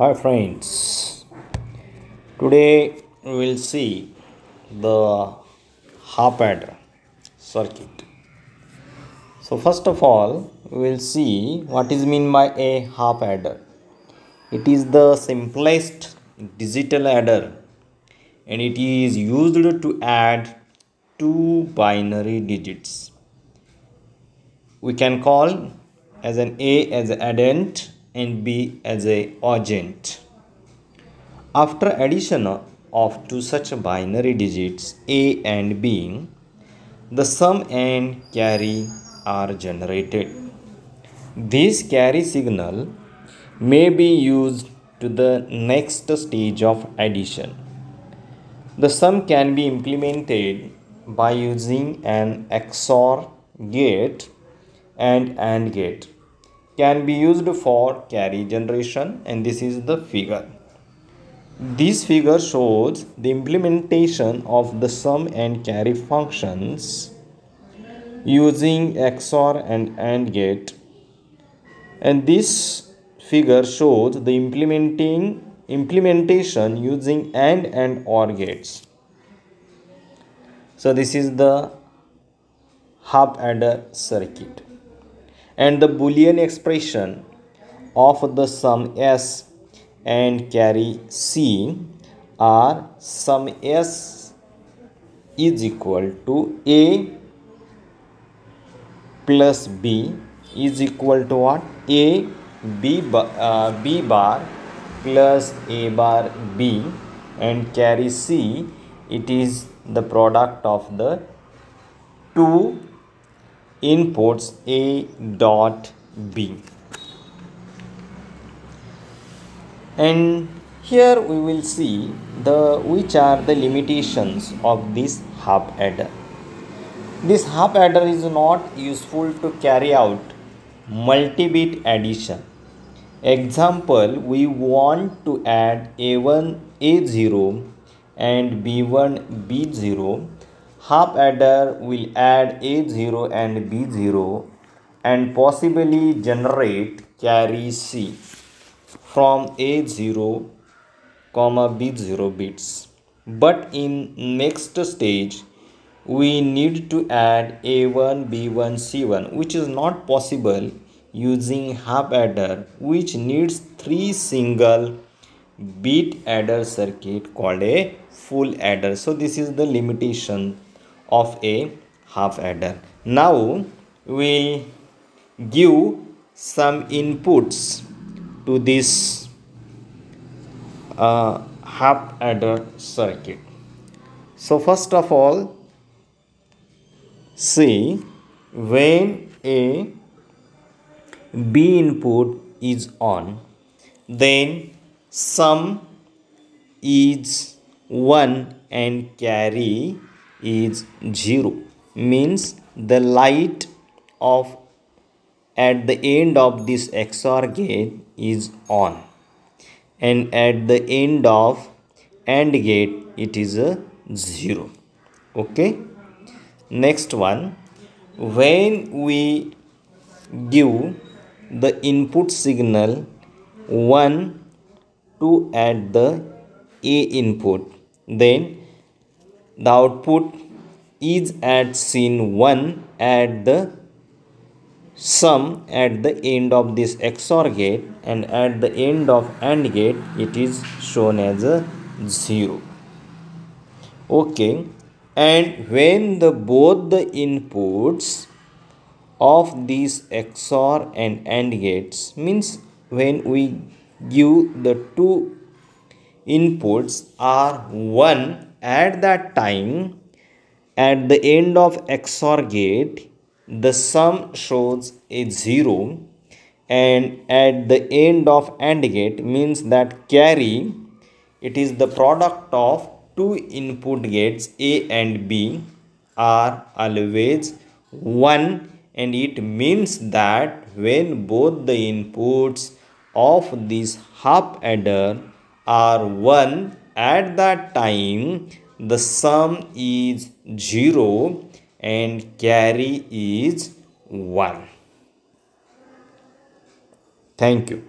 Hi friends, today we will see the half adder circuit. So first of all, we will see what is mean by a half adder. It is the simplest digital adder and it is used to add two binary digits. We can call as an A as an addend and B as a augend. After addition of two such binary digits A and B, the sum and carry are generated. This carry signal may be used to the next stage of addition. The sum can be implemented by using an XOR gate and AND gate can be used for carry generation and this is the figure. This figure shows the implementation of the sum and carry functions using XOR and AND gate and this figure shows the implementing implementation using AND and OR gates. So this is the half adder circuit and the boolean expression of the sum s and carry c are sum s is equal to a plus b is equal to what? A b bar, uh, b bar plus a bar b and carry c. It is the product of the two inputs A dot B. And here we will see the which are the limitations of this half adder. This half adder is not useful to carry out multi-bit addition. Example, we want to add A1 A0 and B1 B0 half adder will add A0 and B0 and possibly generate carry C from A0 comma B0 bits. But in next stage we need to add A1, B1, C1 which is not possible using half adder which needs three single bit adder circuit called a full adder. So this is the limitation of a half adder. Now we give some inputs to this uh, half adder circuit. So first of all see when a B input is on then sum is 1 and carry is 0 means the light of at the end of this XOR gate is on. And at the end of AND gate it is a 0 okay? Next one. When we give the input signal 1 to add the A input then the output is at scene 1 at the sum at the end of this XOR gate and at the end of AND gate it is shown as a 0 okay. And when the both the inputs of these XOR and AND gates means when we give the two inputs are 1 at that time at the end of XOR gate the sum shows a 0 and at the end of AND gate means that carry it is the product of two input gates A and B are always 1 and it means that when both the inputs of this half adder are 1 at that time the sum is 0 and carry is 1 thank you